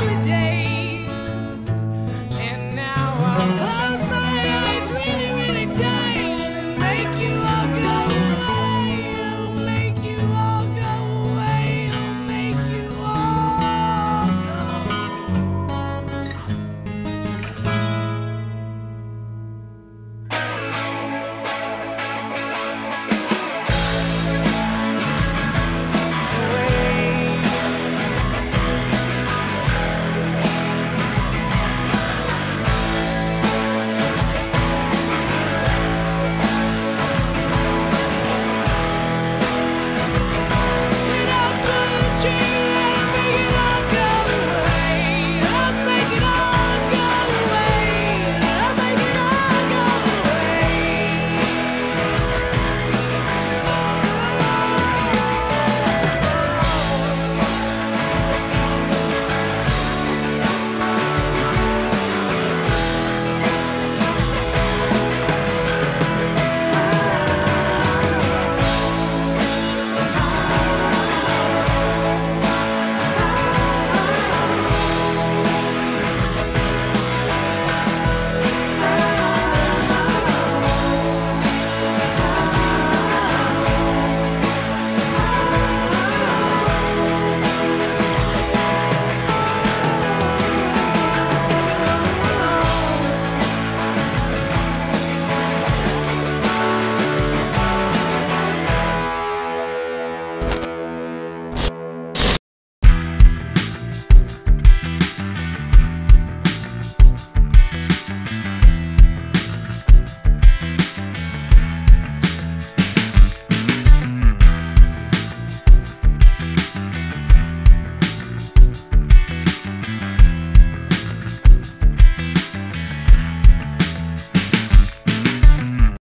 holiday.